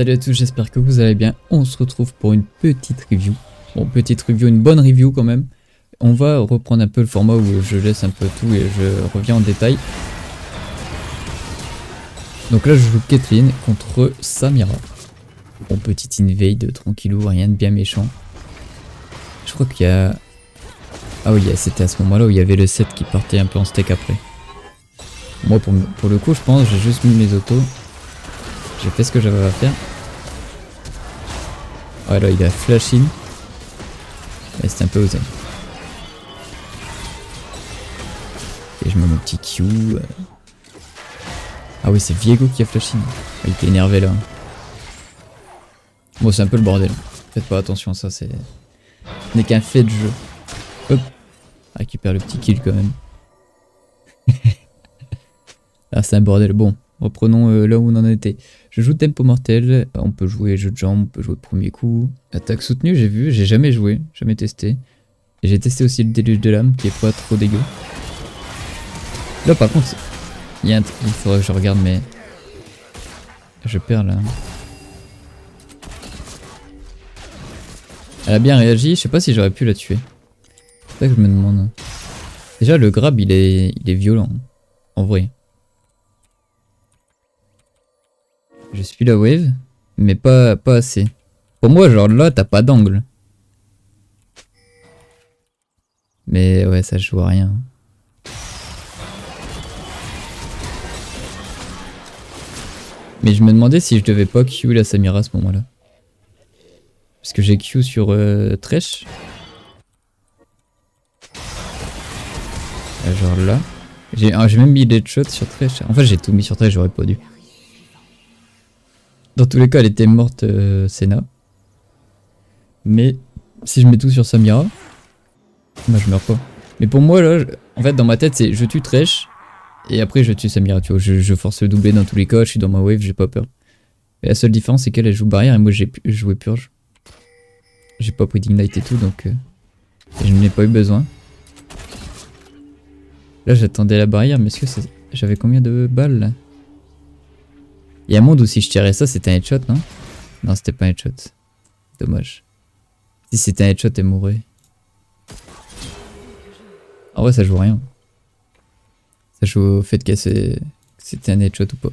Salut à tous, j'espère que vous allez bien. On se retrouve pour une petite review. Bon, petite review, une bonne review quand même. On va reprendre un peu le format où je laisse un peu tout et je reviens en détail. Donc là, je joue Kathleen contre Samira. Bon, petite invade, tranquillou, rien de bien méchant. Je crois qu'il y a... Ah oui, c'était à ce moment-là où il y avait le set qui partait un peu en steak après. Moi, pour, pour le coup, je pense, j'ai juste mis mes autos. J'ai fait ce que j'avais à faire. Ouais, là, il a flash in. c'était un peu osé. Et je mets mon petit Q. Ah oui, c'est Viego qui a flash in. Il était énervé là. Bon, c'est un peu le bordel. Faites pas attention à ça, c'est... Ce n'est qu'un fait de jeu. Hop. Récupère le petit kill quand même. ah, c'est un bordel. Bon, reprenons euh, là où on en était. Je joue tempo mortel, on peut jouer jeu de jambes, on peut jouer premier coup. Attaque soutenue, j'ai vu, j'ai jamais joué, jamais testé. J'ai testé aussi le déluge de l'âme, qui est pas trop dégueu. Là par contre, il y a faudrait que je regarde mais... Je perds là. Elle a bien réagi, je sais pas si j'aurais pu la tuer. C'est ça que je me demande. Déjà le grab il est violent, en vrai. Je suis la wave, mais pas, pas assez. Pour moi, genre là, t'as pas d'angle. Mais ouais, ça joue à rien. Mais je me demandais si je devais pas Q la Samira à ce moment-là. Parce que j'ai Q sur euh, Tresh. Euh, genre là. Ah, j'ai même mis des sur Tresh. En fait, j'ai tout mis sur Tresh, j'aurais pas dû. Dans tous les cas, elle était morte, euh, Senna. Mais si je mets tout sur Samira, bah je meurs pas. Mais pour moi, là, en fait, dans ma tête, c'est je tue Tresh et après je tue Samira. Tu vois, je, force le doublé dans tous les cas, je suis dans ma wave, j'ai pas peur. Et la seule différence, c'est qu'elle elle joue barrière et moi j'ai joué purge. J'ai pas pris d'ignite et tout, donc euh, je n'ai pas eu besoin. Là, j'attendais la barrière, mais est-ce que j'avais combien de balles là? Il y a monde où si je tirais ça, c'était un headshot, non? Non, c'était pas un headshot. Dommage. Si c'était un headshot, elle mourrait. En vrai, ça joue rien. Ça joue au fait que c'était un headshot ou pas.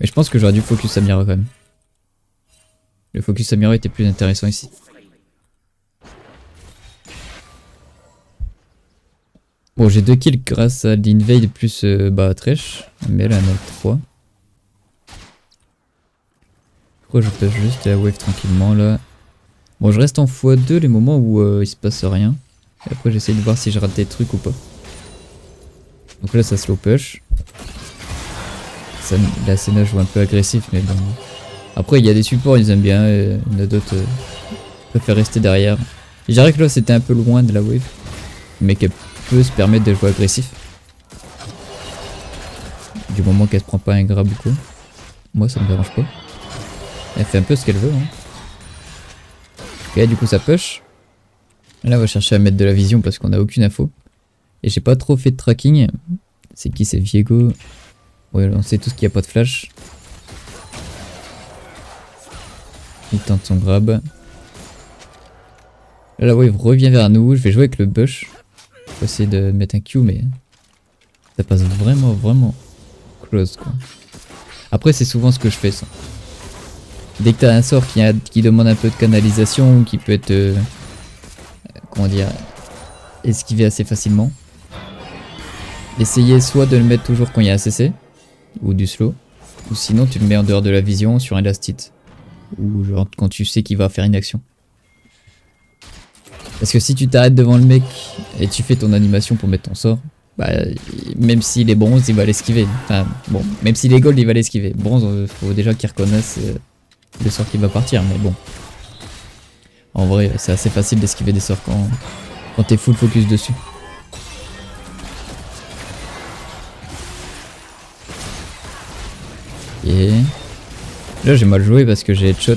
Mais je pense que j'aurais dû focus Samira quand même. Le focus Samira était plus intéressant ici. Bon, j'ai deux kills grâce à l'invade plus euh, bah, Tresh. Mais elle en a 3. Pourquoi je passe juste la wave tranquillement là? Bon, je reste en x2 les moments où euh, il se passe rien. Après, j'essaie de voir si je rate des trucs ou pas. Donc là, ça slow push. Ça, la Senna joue un peu agressif, mais bon. Après, il y a des supports, ils aiment bien. Et il y en a d'autres euh, préfèrent rester derrière. Dirais que là, c'était un peu loin de la wave. Mais qu'elle se permettre de jouer agressif. Du moment qu'elle se prend pas un grab ou quoi. Moi ça me dérange pas. Elle fait un peu ce qu'elle veut. Hein. Ok du coup ça push. Là on va chercher à mettre de la vision parce qu'on a aucune info. Et j'ai pas trop fait de tracking. C'est qui c'est Viego? Ouais on sait tous qu'il n'y a pas de flash. Il tente son grab. Là la wave revient vers nous. Je vais jouer avec le bush essayer de mettre un Q, mais ça passe vraiment, vraiment close, quoi. Après, c'est souvent ce que je fais, ça. Dès que t'as un sort qui, demande un peu de canalisation, qui peut être, euh, comment dire, esquivé assez facilement, essayez soit de le mettre toujours quand il y a un CC, ou du slow, ou sinon tu le mets en dehors de la vision sur un last hit, ou genre quand tu sais qu'il va faire une action. Parce que si tu t'arrêtes devant le mec et tu fais ton animation pour mettre ton sort, bah, même s'il est bronze, il va l'esquiver. Enfin, bon, même s'il est gold, il va l'esquiver. Bronze, euh, faut déjà qu'il reconnaisse euh, le sort qui va partir, mais bon. En vrai, c'est assez facile d'esquiver des sorts quand, quand t'es full focus dessus. Et là j'ai mal joué parce que j'ai headshot.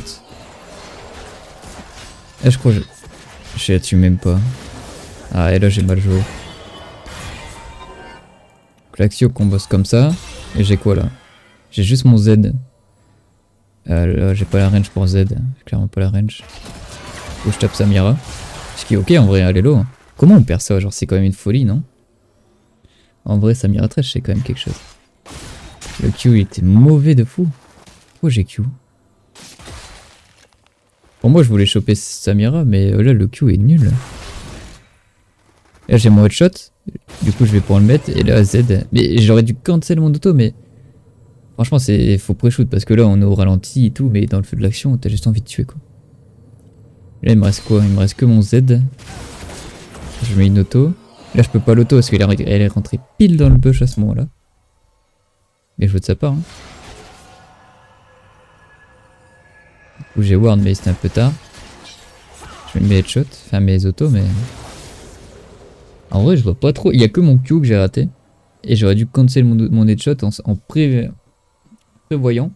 Là je crois que je tue même pas. Ah, et là j'ai mal joué. L'axio qu'on bosse comme ça. Et j'ai quoi là? J'ai juste mon Z. Euh, là, j'ai pas la range pour Z. Clairement pas la range. Que je tape Samira. Ce qui est ok en vrai, allez hein. Comment on perd ça? Genre, c'est quand même une folie, non? En vrai, Samira Trash, c'est quand même quelque chose. Le Q, il était mauvais de fou. Oh, j'ai Q? Pour moi, je voulais choper Samira, mais là, le Q est nul. Là, j'ai mon headshot. Du coup, je vais pouvoir le mettre. Et là, Z. Mais j'aurais dû cancel mon auto, mais. Franchement, c'est faut pré-shoot parce que là, on est au ralenti et tout, mais dans le feu de l'action, t'as juste envie de tuer, quoi. Là, il me reste quoi? Il me reste que mon Z. Je mets une auto. Là, je peux pas l'auto parce qu'elle est rentrée pile dans le bush à ce moment-là. Mais je de sa part. Hein. Coup, j'ai ward, mais c'était un peu tard. Je mets mes headshots, enfin mes autos, mais. En vrai, je vois pas trop. Il y a que mon Q que j'ai raté. Et j'aurais dû cancel mon, mon headshot en, en prévoyant.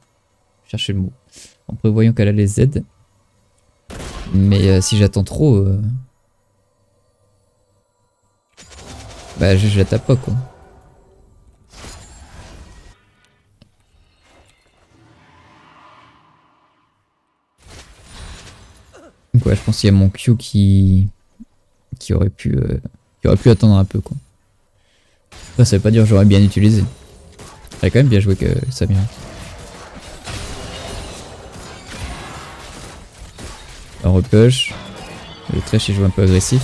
Chercher le mot. En prévoyant qu'elle allait Z. Mais euh, si j'attends trop. Euh, bah, je, je la tape pas quoi. Donc ouais, je pense qu'il y a mon Q qui qui aurait pu euh, qui aurait pu attendre un peu quoi. Ça, veut pas dire que j'aurais bien utilisé. J'aurais quand même bien joué que ça vient. On repush. Le trash il joue un peu agressif.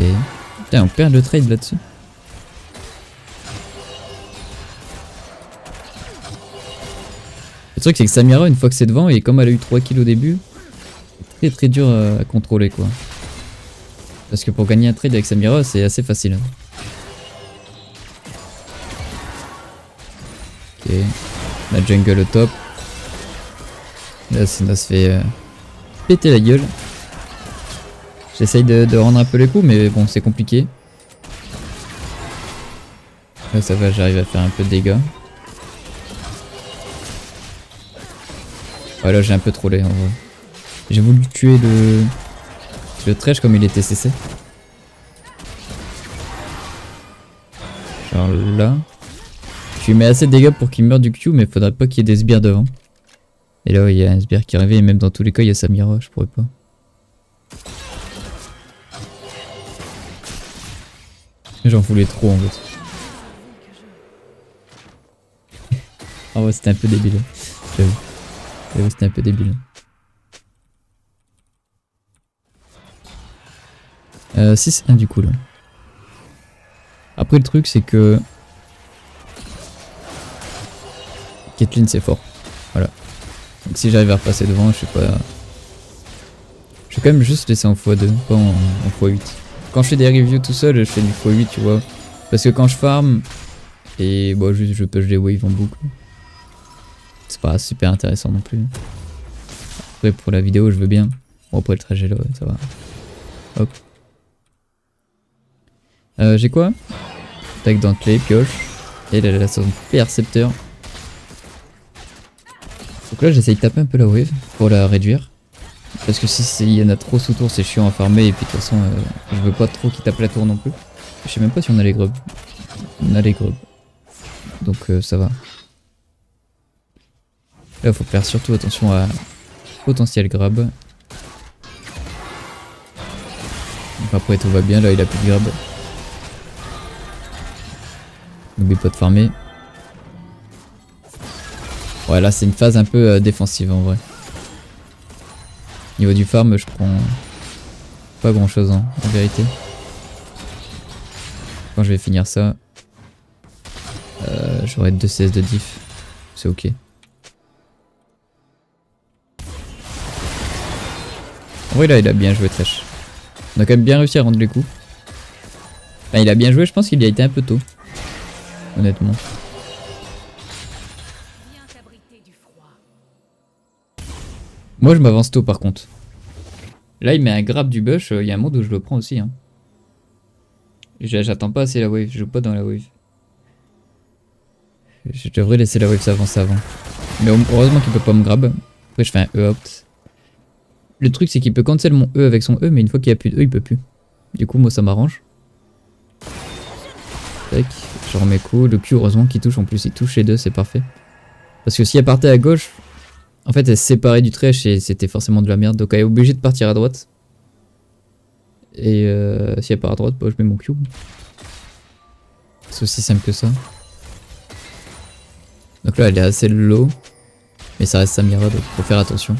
Et... Putain on perd le trade là-dessus. Le truc c'est que Samira une fois que c'est devant et comme elle a eu 3 kills au début, très très dur à contrôler quoi. Parce que pour gagner un trade avec Samira c'est assez facile. Ok, la jungle au top. Là Sina se fait euh, péter la gueule. J'essaye de, de, rendre un peu les coups mais bon c'est compliqué. Là ça va j'arrive à faire un peu de dégâts. Ouais là j'ai un peu trollé en vrai. J'ai voulu tuer le... Le trash comme il était CC. Genre là. Je lui mets assez de dégâts pour qu'il meure du Q mais faudrait pas qu'il y ait des sbires devant. Et là il y a un sbire qui arrive et même dans tous les cas il y a Samira, je pourrais pas. J'en voulais trop en fait. Ah ouais c'était un peu débile. C'était un peu débile. Euh, 6-1 du coup là. Après le truc c'est que... Kathleen c'est fort. Voilà. Donc si j'arrive à repasser devant, je sais pas... Je vais quand même juste laisser en x2, pas en, x8. Quand je fais des reviews tout seul, je fais du x8 tu vois. Parce que quand je farm, et bon juste je push des waves en boucle. C'est pas super intéressant non plus. Après pour la vidéo je veux bien. Bon après le trajet là ça va. Hop. Euh, J'ai quoi? Tac dentelé, pioche. Et là, là, son percepteur. Donc là, j'essaye de taper un peu la wave pour la réduire. Parce que si il y en a trop sous tour, c'est chiant à farmer. Et puis de toute façon, euh, je veux pas trop qu'il tape la tour non plus. Je sais même pas si on a les grubs. On a les grubs. Donc euh, ça va. Là, faut faire surtout attention à potentiel grab. Après, tout va bien. Là, il a plus de grab. N'oublie pas de farmer. Ouais, là c'est une phase un peu euh, défensive en vrai. Niveau du farm, je prends pas grand chose hein, en vérité. Quand je vais finir ça, euh, j'aurai 2 CS de diff. C'est ok. Vrai là il a bien joué Trash. On a quand même bien réussi à rendre les coups. Il a bien joué, je pense qu'il y a été un peu tôt honnêtement. Moi je m'avance tôt par contre. Là il met un grab du bush, euh, il y a un monde où je le prends aussi. Hein. J'attends pas assez la wave, je joue pas dans la wave. Je devrais laisser la wave s'avancer avant. Mais heureusement qu'il peut pas me grab. Après je fais un E-opt. Le truc c'est qu'il peut cancel mon E avec son E mais une fois qu'il y a plus de E il peut plus. Du coup moi ça m'arrange. Tac, je remets coup. Le Q, heureusement qu'il touche. En plus, il touche les deux, c'est parfait. Parce que si elle partait à gauche, en fait, elle se séparait du trèche et c'était forcément de la merde. Donc elle est obligée de partir à droite. Et euh, si elle part à droite, bah, je mets mon Q. C'est aussi simple que ça. Donc là, elle est assez low. Mais ça reste Samira, donc faut faire attention.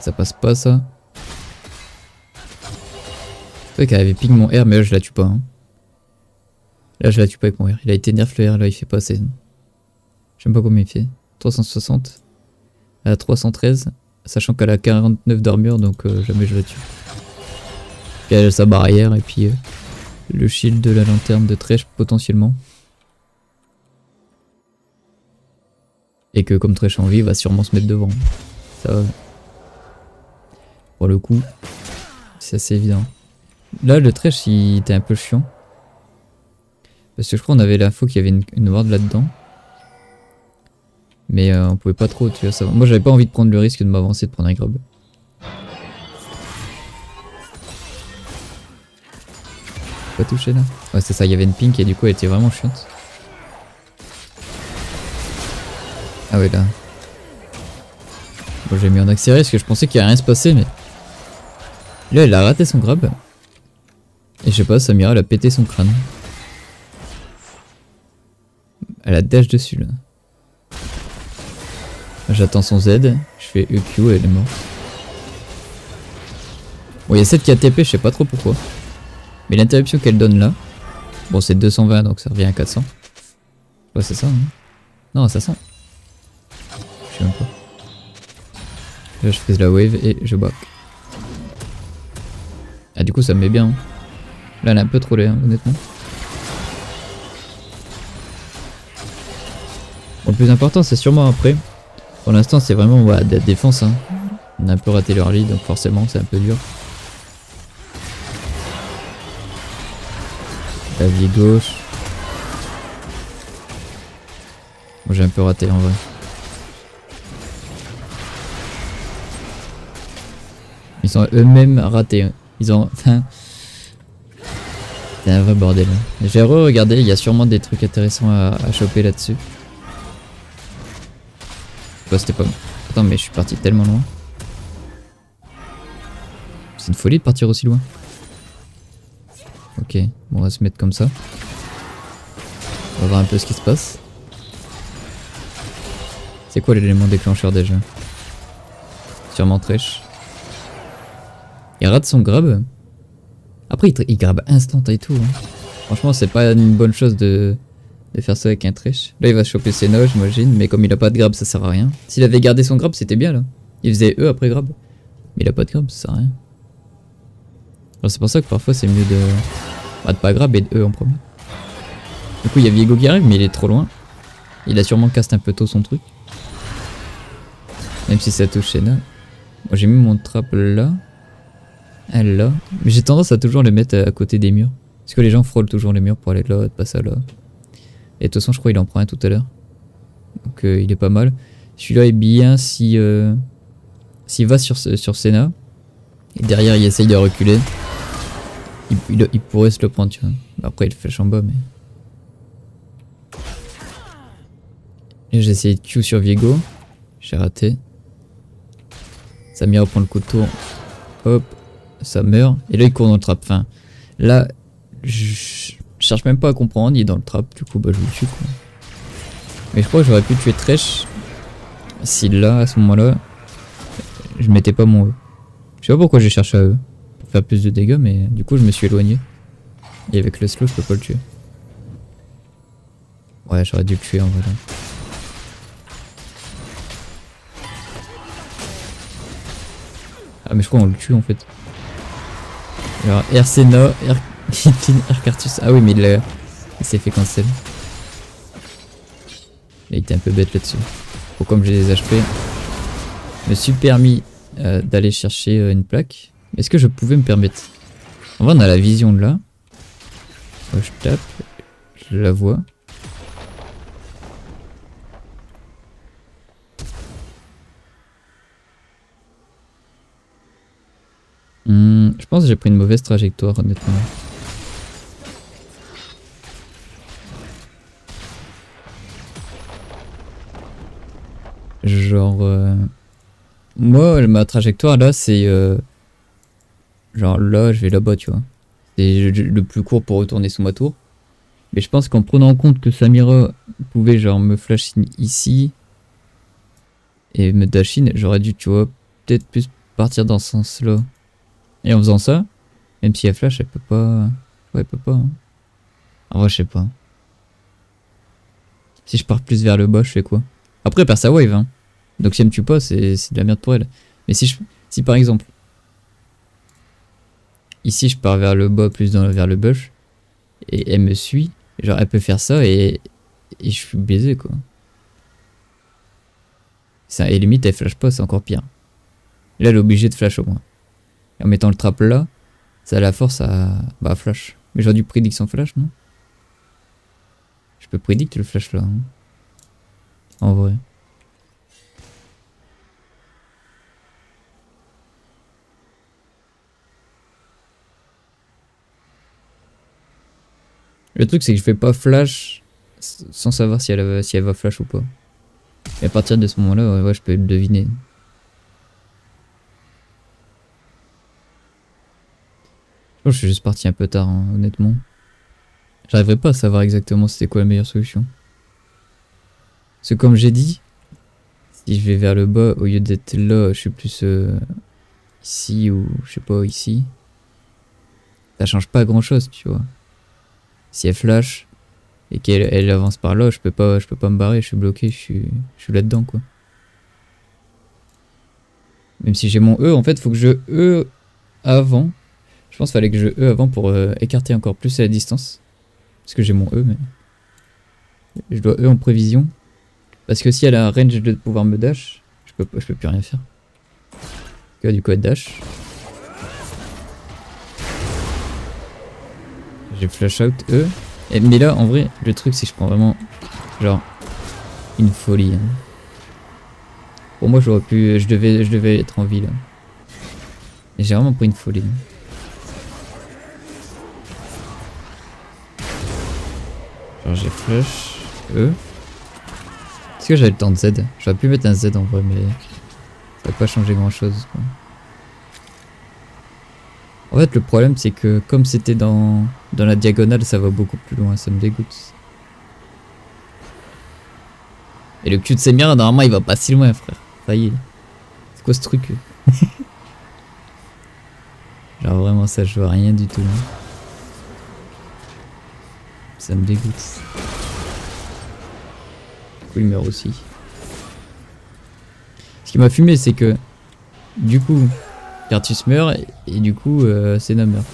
Ça passe pas, ça. C'est vrai qu'elle avait ping mon R, mais là, je la tue pas. Hein. Là, je la tue pas avec mon R. Il a été nerf le R, là, il fait pas assez. Sais pas combien il fait. 360. Elle a 313. Sachant qu'elle a 49 d'armure, donc euh, jamais je la tue. Elle a sa barrière et puis euh, le shield de la lanterne de Trèche potentiellement. Et que comme Trèche en vie, va sûrement se mettre devant. Pour le coup, c'est assez évident. Là, le Trèche, il était un peu chiant. Parce que je crois qu'on avait l'info qu'il y avait une, ward là-dedans. Mais euh, on pouvait pas trop, tu vois, ça. Moi, j'avais pas envie de prendre le risque de m'avancer, de prendre un grab. Pas touché là Ouais, c'est ça, il y avait une pink et du coup, elle était vraiment chiante. Ah ouais, là. J'ai mis en accéléré parce que je pensais qu'il allait rien se passer, mais... Là, elle a raté son grab. Et je sais pas, Samira, elle a pété son crâne. Elle a dash dessus, là. J'attends son Z, je fais EQ et elle est morte. Bon, il y a 7 qui a TP, je sais pas trop pourquoi. Mais l'interruption qu'elle donne là, bon c'est 220 donc ça revient à 400. Ouais c'est ça, hein. Non, ça sent. Je sais même pas. Là je fais la wave et je back. Ah du coup ça me met bien. Hein. Là elle est un peu trop hein, honnêtement. Bon, le plus important c'est sûrement après. Pour l'instant, c'est vraiment de la défense. Hein. On a un peu raté leur lead, donc forcément, c'est un peu dur. La vie gauche. Moi, j'ai un peu raté en vrai. Ils sont eux-mêmes. Hein. Ils ont... c'est un vrai bordel. J'ai re-regardé, il y a sûrement des trucs intéressants à, choper là-dessus c'était pas... Attends, mais je suis parti tellement loin. C'est une folie de partir aussi loin. Ok, on va se mettre comme ça. On va voir un peu ce qui se passe. C'est quoi l'élément déclencheur déjà? Sûrement Trèche. Il rate son grab. Après, il, il grab instant et tout. Hein. Franchement, c'est pas une bonne chose de, de faire ça avec un triche. Là, il va choper ses noges, j'imagine, mais comme il a pas de grab, ça sert à rien. S'il avait gardé son grab, c'était bien, là. Il faisait E après grab. Mais il a pas de grab, ça sert à rien. Alors c'est pour ça que parfois, c'est mieux de... Bah, de pas grab et de E en premier. Du coup, il y a Viego qui arrive, mais il est trop loin. Il a sûrement cast un peu tôt son truc. Même si ça touche Senna. Moi, j'ai mis mon trap là. Elle. Mais j'ai tendance à toujours les mettre à côté des murs. Parce que les gens frôlent toujours les murs pour aller là, de passer là. Et de toute façon, je crois qu'il en prend un tout à l'heure. Donc euh, il est pas mal. Celui-là est bien si euh, s'il va sur, sur Senna. Et derrière, il essaye de reculer. Il, pourrait se le prendre, tu vois. Après, il flèche en bas, mais... J'ai essayé de Q sur Viego. J'ai raté. Samir prend le couteau. Hop. Ça meurt. Et là, il court dans le trap. Enfin, là, je, cherche même pas à comprendre, il est dans le trap, du coup bah je le tue quoi. Mais je crois que j'aurais pu tuer Tresh si là, à ce moment-là, je mettais pas mon E. Je sais pas pourquoi j'ai cherché à E, pour faire plus de dégâts, mais du coup je me suis éloigné. Et avec le slow, je peux pas le tuer. Ouais, j'aurais dû le tuer en vrai. Ah mais je crois qu'on le tue en fait. Alors RCNA, R Arcartus. Ah oui, mais il, s'est fait cancel. Il été un peu bête là-dessus. Pour comme j'ai des HP, je me suis permis euh, d'aller chercher euh, une plaque. Est-ce que je pouvais me permettre? En vrai, on a la vision de là. je tape, je la vois. Hmm, je pense que j'ai pris une mauvaise trajectoire, honnêtement. Genre... Euh, moi, ma trajectoire, là, c'est... Euh, genre là, je vais là-bas, tu vois. C'est le plus court pour retourner sous ma tour. Mais je pense qu'en prenant en compte que Samira pouvait genre me flash ici et me dash j'aurais dû, tu vois, peut-être plus partir dans ce sens-là. Et en faisant ça, même si elle flash, elle peut pas... Ouais, elle peut pas. hein. En vrai, je sais pas. Si je pars plus vers le bas, je fais quoi? Après, elle perd sa wave, hein. Donc si elle me tue pas, c'est de la merde pour elle. Mais si je... Si par exemple... Ici, je pars vers le bas, plus dans, vers le bush, et elle me suit, genre, elle peut faire ça, et, et je suis baisé, quoi. Et limite, elle flash pas, c'est encore pire. Là, elle est obligée de flash au moins. En mettant le trap là, ça a la force à... Bah, flash. Mais j'aurais dû prédict sans flash, non? Je peux prédict le flash là. hein. En vrai. Le truc, c'est que je fais pas flash sans savoir si elle, va- flash ou pas. Et à partir de ce moment-là, ouais, ouais, je peux le deviner. Je suis juste parti un peu tard, hein, honnêtement. J'arriverai pas à savoir exactement c'était quoi la meilleure solution. Parce que comme j'ai dit, si je vais vers le bas, au lieu d'être là, je suis plus euh, ici ou je sais pas, ici. Ça change pas grand chose, tu vois. Si elle flash et qu'elle elle avance par là, je peux pas, je peux pas me barrer, je suis bloqué, je suis, je suis là-dedans quoi. Même si j'ai mon E, en fait, faut que je E avant. Je pense qu'il fallait que je E avant pour euh, écarter encore plus la distance. Parce que j'ai mon E, mais. Je dois E en prévision. Parce que si elle a un range de pouvoir me dash, je peux, je peux plus rien faire. Du coup, elle dash. J'ai flash out E. Mais là, en vrai, le truc, c'est que je prends vraiment. Genre. Une folie. hein. Pour moi, j'aurais pu. Je devais, je devais être en là. Et j'ai vraiment pris une folie. Genre j'ai flash E. Est-ce que j'avais le temps de Z? J'aurais pu mettre un Z en vrai mais ça va pas changer grand chose quoi. En fait le problème c'est que comme c'était dans, dans la diagonale ça va beaucoup plus loin, ça me dégoûte. Et le cul de Semira normalement il va pas si loin frère. Ça y est. C'est quoi ce truc? Genre vraiment ça je vois rien du tout. hein. Ça me dégoûte. Du coup il meurt aussi. Ce qui m'a fumé c'est que du coup Cartus meurt et, du coup euh, Senna meurt.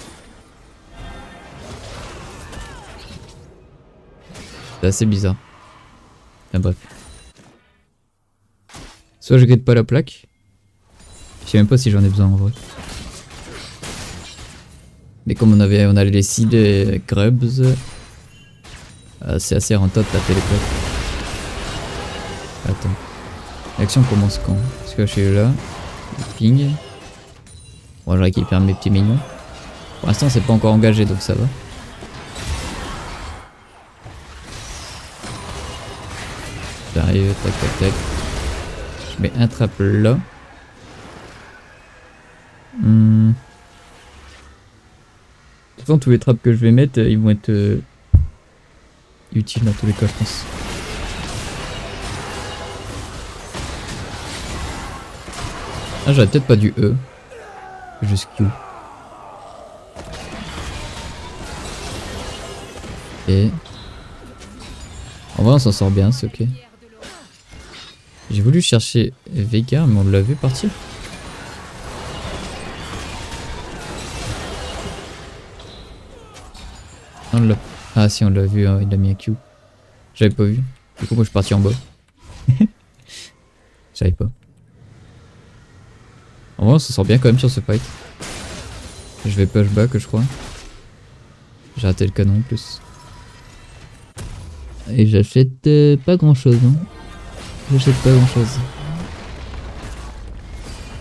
C'est assez bizarre. Enfin bref. Soit je grade pas la plaque. Je sais même pas si j'en ai besoin en vrai. Mais comme on avait on a les seed et grubs, euh, c'est assez rentable taper les plaques. Attends. L'action commence quand? Parce que je suis là. Ping. Bon, je récupère mes petits mignons. Pour l'instant, c'est pas encore engagé donc ça va. J'arrive, tac tac tac. Je mets un trap là. Hmm. De toute façon, tous les traps que je vais mettre, euh, ils vont être utiles dans tous les cas, je pense. Ah, j'aurais peut-être pas dû E. Juste Q. Et. En vrai, on s'en sort bien, c'est ok. J'ai voulu chercher Vega, mais on l'a vu partir. On l'a- Ah si, on l'a vu, hein, il a mis un Q. J'avais pas vu. Du coup, moi je suis parti en bas. J'avais pas. En vrai, on se sort bien quand même sur ce fight. Je vais pushback, je crois. J'ai raté le canon en plus. Et j'achète euh, pas grand chose, hein. J'achète pas grand chose.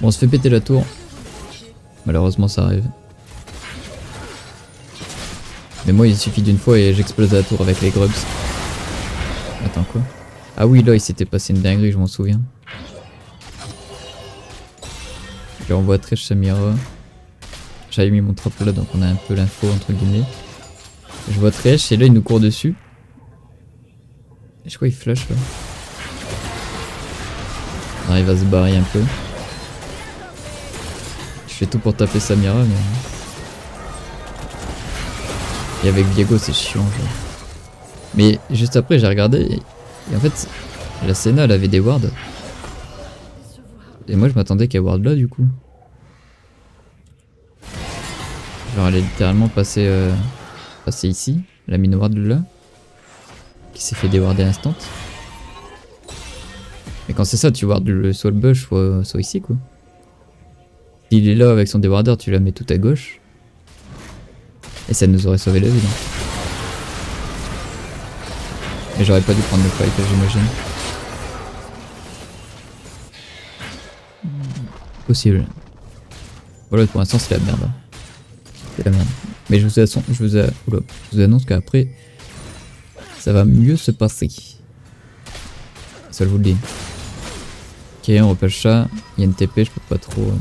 Bon, on se fait péter la tour. Malheureusement, ça arrive. Mais moi, il suffit d'une fois et j'explose la tour avec les grubs. Attends, quoi? Ah oui, là, il s'était passé une dinguerie, je m'en souviens. Je renvoie très Shamira. J'avais mis mon trap là, donc on a un peu l'info, entre guillemets. Je vois Tresh et là il nous court dessus. Je crois il flush là. On arrive à se barrer un peu. Je fais tout pour taper Samira mais... Et avec Diego c'est chiant genre. Mais juste après j'ai regardé et, en fait la Senna elle avait des wards. Et moi je m'attendais qu'elle ward là du coup. Genre elle est littéralement passée, euh, passée ici, la mine ward là. Qui s'est fait déwarder instant. Mais quand c'est ça tu ward le, soit le bush soit, soit ici quoi. S'il est là avec son déwarder tu la mets tout à gauche. Et ça nous aurait sauvé la vie. Et j'aurais pas dû prendre le fight j'imagine. Possible. Voilà pour l'instant c'est la merde. Hein. C'est la merde. Mais je vous, annonce, qu'après ça va mieux se passer. Ça je vous le dis. Ok on repêche ça. Il y a une TP, je peux pas trop euh,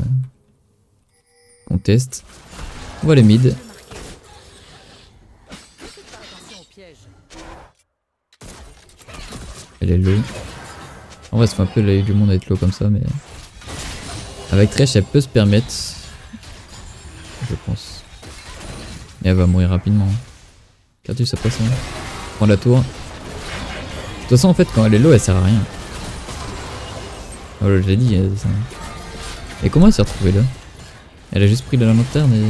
conteste. On va les mid. Est low. En vrai, ça fait un peu l'œil du monde être low comme ça, mais. Avec Thresh, elle peut se permettre. Je pense. Mais elle va mourir rapidement. Cartus, ça passe. Prends la tour. De toute façon, en fait, quand elle est low, elle sert à rien. Oh, je l'ai dit. Ça... Et comment elle s'est retrouvée là? Elle a juste pris la lanterne et.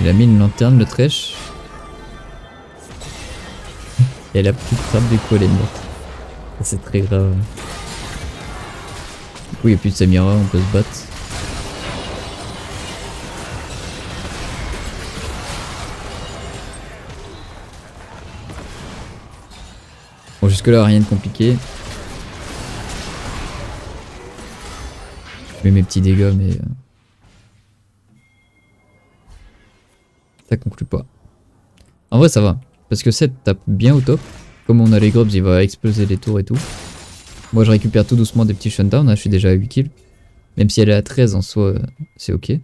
Il a mis une lanterne, le Thresh. Et a plus de frappe, du coup elle. C'est très grave. Du coup il n'y a plus de Samira, on peut se battre. Bon jusque là rien de compliqué. Je mets mes petits dégâts mais... Euh, ça conclut pas. En vrai ça va. Parce que 7 tape bien au top. Comme on a les grubs, il va exploser les tours et tout. Moi, je récupère tout doucement des petits shutdowns. Là, je suis déjà à 8 kills. Même si elle est à 13 en soi, c'est ok. Je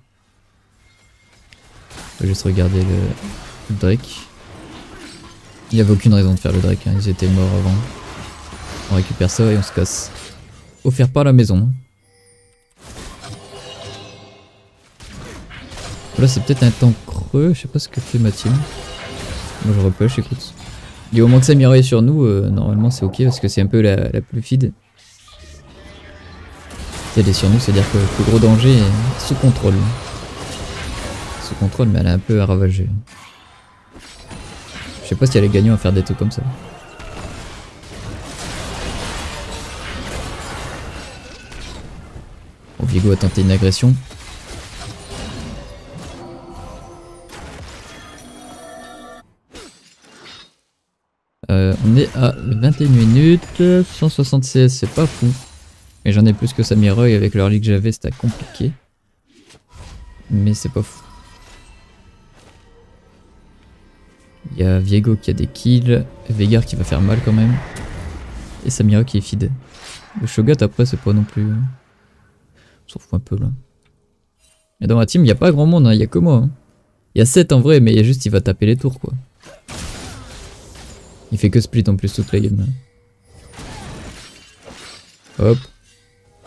vais juste regarder le, Drake. Il n'y avait aucune raison de faire le Drake. Hein. Ils étaient morts avant. On récupère ça et on se casse. Offert par la maison. Là, c'est peut-être un temps creux. Je sais pas ce que fait ma team. Moi je repush, écoute. Du moment que Samira est sur nous, euh, normalement c'est ok parce que c'est un peu la, plus feed. Si elle est sur nous, c'est-à-dire que le plus gros danger est sous contrôle. Sous contrôle, mais elle est un peu à ravager. Je sais pas si elle est gagnante à faire des trucs comme ça. Bon, Vigo a tenté une agression. On est à 21 minutes, 160 CS, c'est pas fou. Mais j'en ai plus que Samurai avec leur que j'avais, c'était compliqué. Mais c'est pas fou. Il y a Viego qui a des kills, Vegar qui va faire mal quand même. Et Samira qui est feed. Le Shogat après c'est pas non plus... On s'en fout un peu là. Mais dans ma team il n'y a pas grand monde, hein. il y a que moi. Hein. Il y a 7 en vrai mais il y a juste il va taper les tours quoi. Il fait que split en plus toute la game. Hop.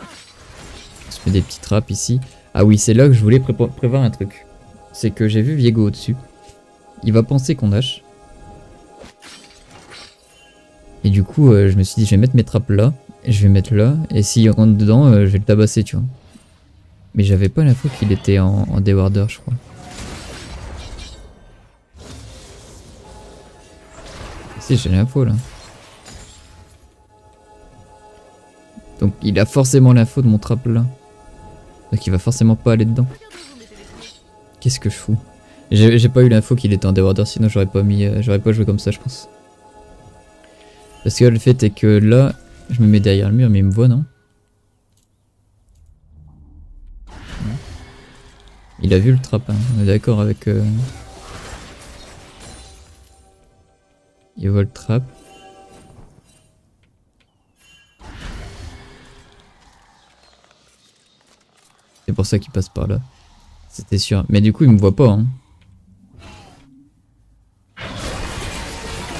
On se met des petites trappes ici. Ah oui, c'est là que je voulais prévoir un truc. C'est que j'ai vu Viego au-dessus. Il va penser qu'on hache. Et du coup, euh, je me suis dit, je vais mettre mes trappes là. Je vais mettre là. Et s'il rentre dedans, euh, je vais le tabasser, tu vois. Mais j'avais pas l'info qu'il était en, en déwarder, je crois. J'ai l'info là. Donc il a forcément l'info de mon trap là. Donc il va forcément pas aller dedans. Qu'est-ce que je fous? J'ai pas eu l'info qu'il était en déwarder, sinon j'aurais pas mis, euh, j'aurais pas joué comme ça je pense. Parce que le fait est que là, je me mets derrière le mur mais il me voit non? Il a vu le trap, hein. on est d'accord avec... Euh, Evil Trap. C'est pour ça qu'il passe par là. C'était sûr. Mais du coup, il me voit pas. Hein.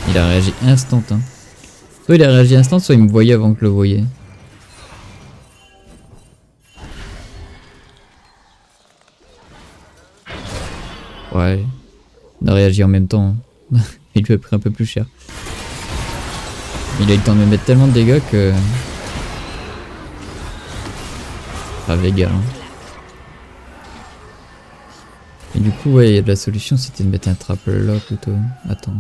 Il a réagi instant. Hein. Soit il a réagi instant, soit il me voyait avant que je le voyais. Ouais. On a réagi en même temps. Hein. il lui a pris un peu plus cher. Il a eu le temps de me mettre tellement de dégâts que... Pas Vega. Hein. Et du coup, ouais, la solution c'était de mettre un trap là plutôt. Attends.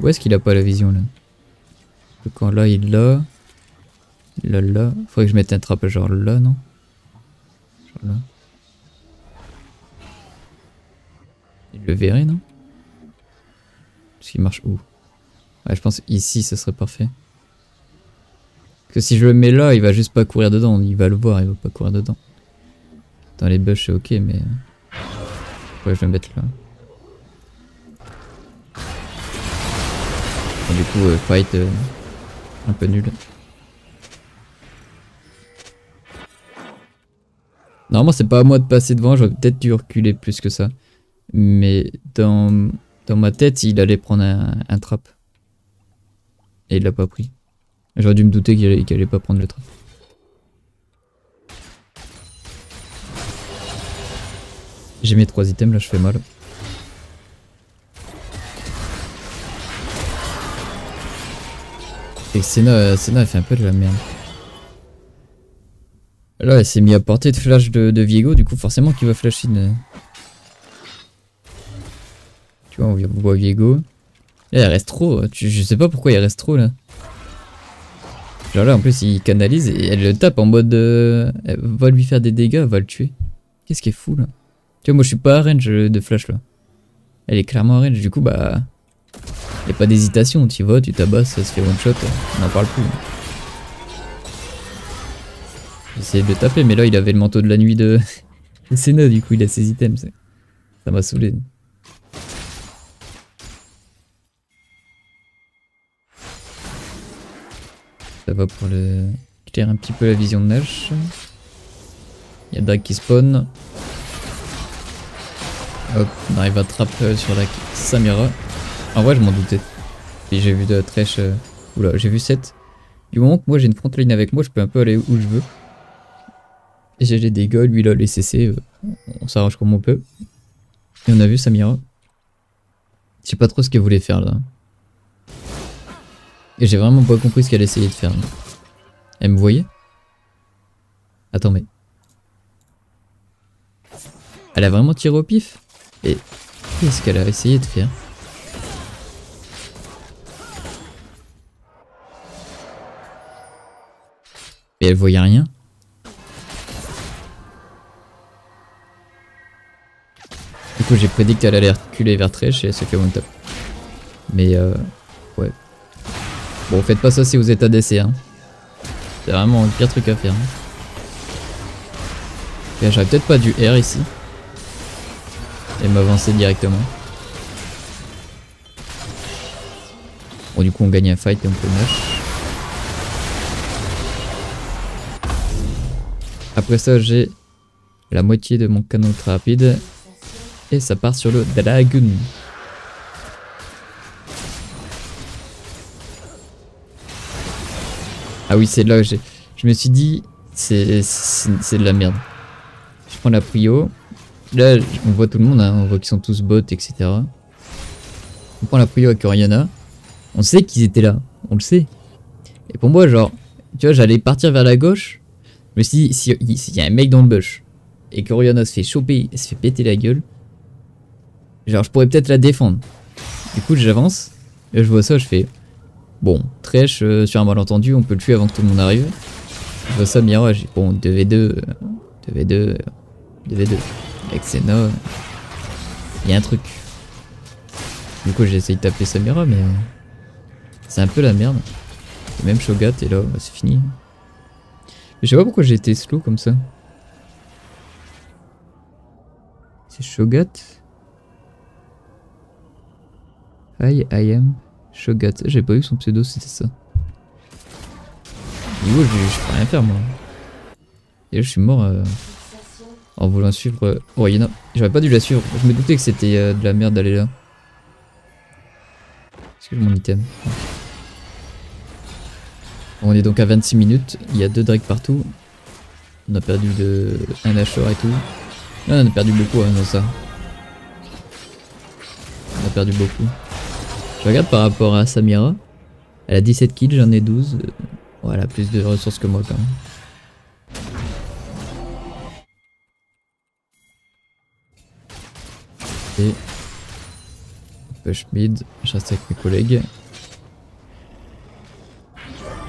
Où est-ce qu'il a pas la vision là? Quand là il l'a. Il l'a là. Faudrait que je mette un trap genre là, non? Genre là. Il le verrait, non? Parce qu'il marche où Ouais, je pense ici, ça serait parfait. que si je le mets là, il va juste pas courir dedans. Il va le voir, il va pas courir dedans. Dans les bush, c'est ok, mais... Ouais, je vais me mettre là. Du coup, euh, fight euh, un peu nul. Normalement, c'est pas à moi de passer devant, j'aurais peut-être dû reculer plus que ça. Mais dans, dans ma tête, il allait prendre un trap. Et il l'a pas pris. J'aurais dû me douter qu'il allait, pas prendre le train. J'ai mes trois items, là je fais mal. Et Senna elle fait un peu de la merde. Là elle s'est mis à portée de flash de, Viego, du coup forcément qu'il va flash in. On voit Viego. Là, il reste trop. je sais pas pourquoi il reste trop là. Genre là, en plus, il canalise et elle le tape en mode. Euh, elle va lui faire des dégâts, elle va le tuer. Qu'est-ce qui est fou là? Tu vois, moi je suis pas à range de flash là. Elle est clairement à range, du coup, bah. Y a pas d'hésitation, tu vas, tu tabasses, ça se fait one shot, on n'en parle plus. J'essayais de le taper, mais là il avait le manteau de la nuit de. Senna, du coup, il a ses items. Ça m'a saoulé. Ça va pour le... clair un petit peu la vision de Nash. Il y a Drake qui spawn. Hop, on arrive à trapper sur la Samira. En vrai, je m'en doutais. Et j'ai vu de Tresh. Euh... Oula, j'ai vu 7. Du moment que moi j'ai une front line avec moi, je peux un peu aller où je veux. Et j'ai les dégâts, lui là, les CC. Euh, on s'arrange comme on peut. Et on a vu Samira. Je sais pas trop ce qu'elle voulait faire là. Et j'ai vraiment pas compris ce qu'elle essayait de faire. Elle me voyait? Attends, mais... Elle a vraiment tiré au pif? Et qu'est-ce qu'elle a essayé de faire? Et elle voyait rien? Du coup j'ai prédit qu'elle allait reculer vers Tresh et elle s'est fait one top. Mais euh. Bon, faites pas ça si vous êtes ADC. Hein. C'est vraiment le pire truc à faire. Hein. J'aurais peut-être pas dû R ici. Et m'avancer directement. Bon, du coup, on gagne un fight et on peut match. Après ça, j'ai la moitié de mon canon très rapide. Et ça part sur le Dragon. Ah oui, c'est là que j'ai... Je me suis dit, c'est de la merde. Je prends la prio. Là, on voit tout le monde, hein. on voit qu'ils sont tous bots, etc. On prend la prio avec Oriana. On sait qu'ils étaient là, on le sait. Et pour moi, genre, tu vois, j'allais partir vers la gauche. Mais si s'il y a un mec dans le bush et qu'Oriana se fait choper, se fait péter la gueule, genre, je pourrais peut-être la défendre. Du coup, j'avance. Je vois ça, je fais, Bon, Tresh, euh, sur un malentendu, on peut le tuer avant que tout le monde arrive. Ça, Mirage. Bon, 2v2, 2v2, 2v2. Avec Senna, il y a un truc. Du coup, j'ai essayé de taper Samira, mais c'est un peu la merde. même Shogat, et là, c'est fini. Je sais pas pourquoi j'ai été slow comme ça. C'est Shogat Hi, I am. Shogat, j'ai pas eu son pseudo, c'était ça. Niveau, je, je peux rien faire moi. Et je suis mort euh, en voulant suivre. Euh... Oh, il y en a. J'aurais pas dû la suivre. Je me doutais que c'était euh, de la merde d'aller là. Est-ce que j'ai mon item On est donc à 26 minutes. Il y a deux drakes partout. On a perdu de un Nashor et tout. on a perdu beaucoup hein, dans ça. On a perdu beaucoup. Je regarde par rapport à Samira. Elle a 17 kills, j'en ai 12. Voilà, plus de ressources que moi quand même. Et push mid, je reste avec mes collègues.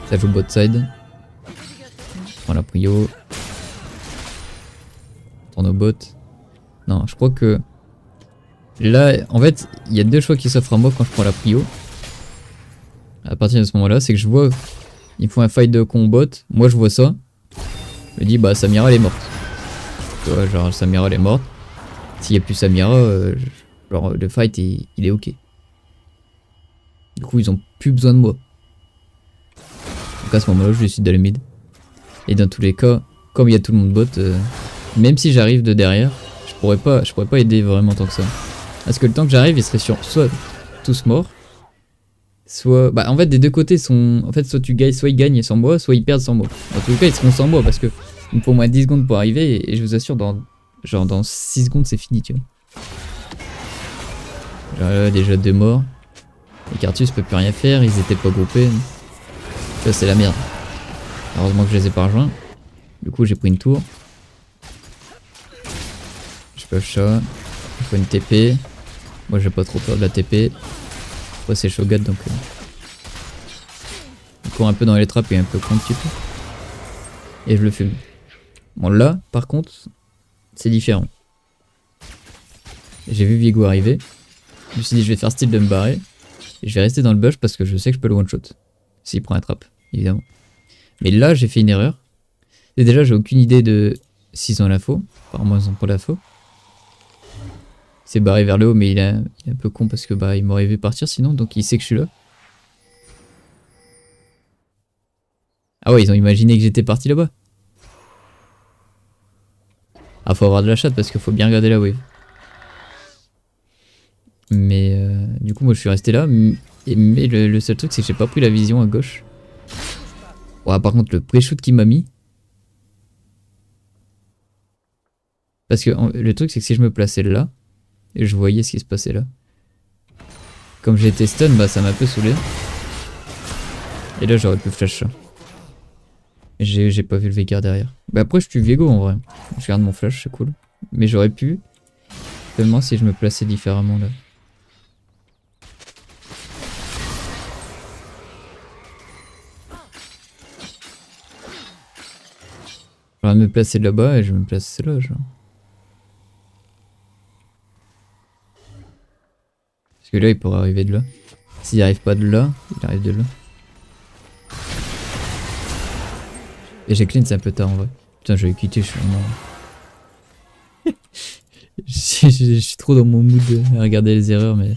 Ça joue bot side. Je prends la prio. Tourne au bot. Non, je crois que là, en fait, il y a deux choix qui s'offrent à moi quand je prends la prio. À partir de ce moment-là, c'est que je vois, ils font un fight de combat. Moi, je vois ça. Je me dis, bah, Samira, elle est morte. Tu vois, genre, Samira, elle est morte. S'il n'y a plus Samira, euh, genre, le fight, il, est ok. Du coup, ils ont plus besoin de moi. Donc à ce moment-là, je décide d'aller mid. Et dans tous les cas, comme il y a tout le monde bot, euh, même si j'arrive de derrière, je pourrais pas, je pourrais pas aider vraiment tant que ça. Parce que le temps que j'arrive, ils seraient sur soit tous morts, soit, bah en fait des deux côtés sont, en fait soit tu gagnes, soit ils gagnent sans moi, soit ils perdent sans moi. Tous les cas, ils seront sans moi parce que il me faut au moins 10 secondes pour arriver et je vous assure dans Genre dans 6 secondes c'est fini tu vois. Genre là déjà deux morts. Les Cartus peut plus rien faire, ils étaient pas groupés. Ça c'est la merde. Heureusement que je les ai pas rejoints. Du coup j'ai pris une tour. Je peux chat. Il faut une TP. Moi j'ai pas trop peur de la TP. Après c'est Shogat donc... Euh... Il court un peu dans les trappes et un peu con. Et je le fume. Bon là par contre c'est différent. J'ai vu Viego arriver. Je me suis dit, je vais faire style de me barrer. Et je vais rester dans le bush parce que je sais que je peux le one-shot. S'il prend la trappe, évidemment. Mais là, j'ai fait une erreur. Et déjà, j'ai aucune idée de s'ils ont faux. Apparemment, ils ont pas. Il s'est barré vers le haut, mais il, est un peu con parce que bah il m'aurait vu partir sinon, donc il sait que je suis là. Ah ouais, ils ont imaginé que j'étais parti là-bas. Ah, faut avoir de la chatte parce qu'il faut bien regarder la wave. Mais euh, du coup, moi je suis resté là. Mais le, seul truc, c'est que j'ai pas pris la vision à gauche. Ouais, par contre, le pré-shoot qui m'a mis. Parce que le truc, c'est que si je me plaçais là, et je voyais ce qui se passait là. Comme j'étais stun, bah ça m'a un peu saoulé. Et là, j'aurais pu flash ça. J'ai pas vu le Veigar derrière. Bah après je suis Viego en vrai. Je garde mon flash, c'est cool. Mais j'aurais pu. Tellement si je me plaçais différemment là. J'aurais me placer là-bas et je me placer là genre. Parce que là il pourrait arriver de là. S'il arrive pas de là, il arrive de là. Et j'ai clean, c'est un peu tard en vrai. Putain, je vais quitter, je suis vraiment. je suis trop dans mon mood à regarder les erreurs, mais.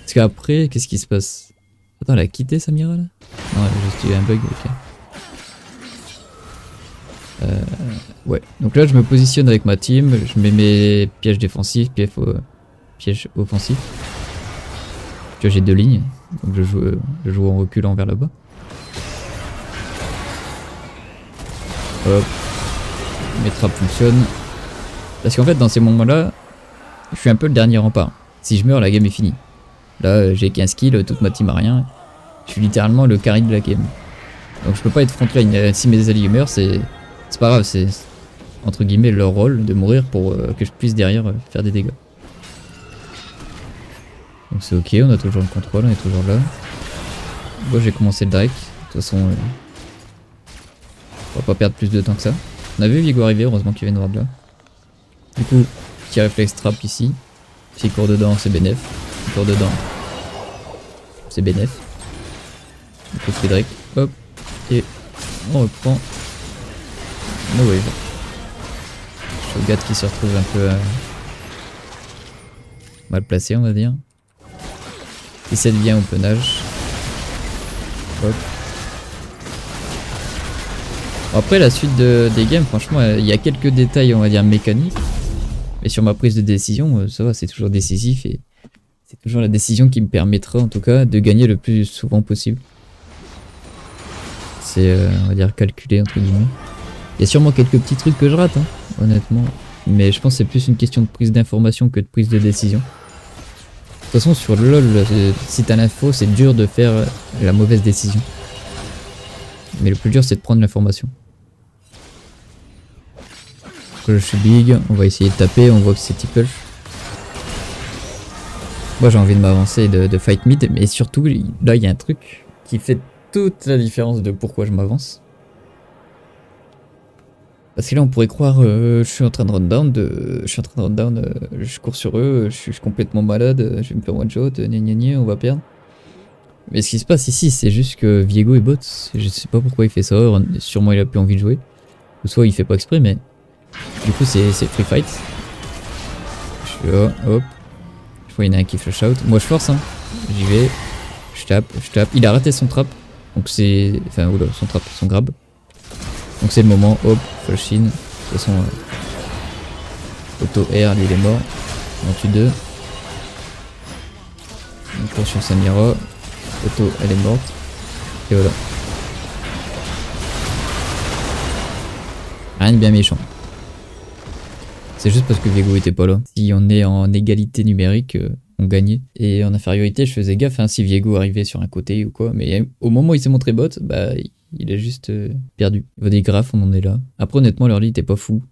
Parce qu'après, qu'est-ce qui se passe? Attends, elle a quitté Samira là? Non, elle a juste eu un bug, ok. Euh, ouais, donc là je me positionne avec ma team, je mets mes pièges défensifs, pièges, offensifs. Tu vois, j'ai deux lignes, donc je joue, en reculant vers là-bas. Hop. Mes trappes fonctionnent. Parce qu'en fait, dans ces moments-là, je suis un peu le dernier rempart. Si je meurs, la game est finie. Là, euh, j'ai 15 kills, toute ma team a rien. Je suis littéralement le carry de la game. Donc je peux pas être frontline. Euh, si mes alliés meurent, c'est pas grave, c'est entre guillemets leur rôle de mourir pour euh, que je puisse derrière faire des dégâts. Donc c'est ok, on a toujours le contrôle, on est toujours là. Moi j'ai commencé le Drake. De toute façon, on va pas perdre plus de temps que ça. On a vu Vigo arriver, heureusement qu'il vient de voir de là. Du coup, petit réflexe trap ici. S'il court dedans, c'est bénef. S'il court dedans, c'est bénef. Du coup, Frédéric, hop, et on reprend no wave. Shogat qui se retrouve un peu euh, mal placé, on va dire. Et ça devient openage. Hop. Après la suite de, des games, franchement, il y a quelques détails, on va dire, mécaniques. Mais sur ma prise de décision, euh, ça va, c'est toujours décisif et c'est toujours la décision qui me permettra, en tout cas, de gagner le plus souvent possible. C'est, euh, on va dire, calculé, entre guillemets. Il y a sûrement quelques petits trucs que je rate, hein, honnêtement. Mais je pense que c'est plus une question de prise d'information que de prise de décision. De toute façon, sur LoL, euh, si t'as l'info, c'est dur de faire la mauvaise décision. Mais le plus dur, c'est de prendre l'information. Je suis big, on va essayer de taper, on voit que c'est Tipple. Moi j'ai envie de m'avancer de, de, fight mid, mais surtout là il y a un truc qui fait toute la différence de pourquoi je m'avance. Parce que là on pourrait croire euh, je suis en train de run down, de, je suis en train de run down, euh, je cours sur eux, je suis complètement malade, je vais me faire one shot, gna gna gna, on va perdre. Mais ce qui se passe ici c'est juste que Viego est bot, je sais pas pourquoi il fait ça, sûrement il a plus envie de jouer. Ou soit il fait pas exprès mais du coup, c'est free fight. Je suis là, hop. Je vois, il y en a un qui flash out. Moi, je force, hein. J'y vais. Je tape, je tape. Il a raté son trap. Donc, c'est. Enfin, oula, son trap, son grab. Donc, c'est le moment. Hop, flash in. De toute façon, euh... auto R, lui, il est mort. On tue deux. Attention, Samira. Auto, elle est morte. Et voilà. Rien de bien méchant. C'est juste parce que Viego était pas là. Si on est en égalité numérique, euh, on gagnait. Et en infériorité, je faisais gaffe hein, si Viego arrivait sur un côté ou quoi. Mais au moment où il s'est montré bot, bah il a juste euh, perdu. Il va des graphes, on en est là. Après, honnêtement, leur lead était pas fou.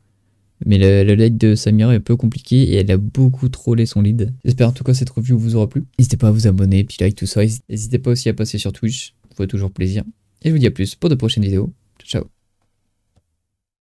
Mais le, lead de Samira est un peu compliqué et elle a beaucoup trollé son lead. J'espère en tout cas cette review vous aura plu. N'hésitez pas à vous abonner, puis like tout ça. N'hésitez pas aussi à passer sur Twitch, ça ferait toujours plaisir. Et je vous dis à plus pour de prochaines vidéos. Ciao